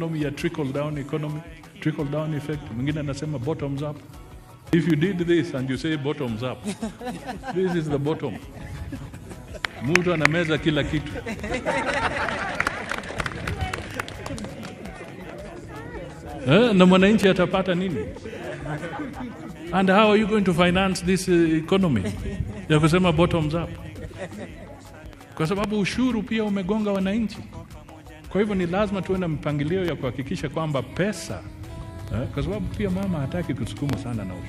economy ya trickle down economy, trickle down effect. Mwingine anasema bottoms up. If you did this and you say bottoms up, this is the bottom. Mtu anameza kila kitu. Eh, na mwananchi atapata nini? And how are you going to finance this uh, economy ya kusema bottoms up? Kwa sababu ushuru pia umegonga wananchi. Kwa hivyo ni lazima tuwe na mpangilio ya kuhakikisha kwamba pesa eh, kwa sababu pia mama hataki kusukuma sana na ushuru.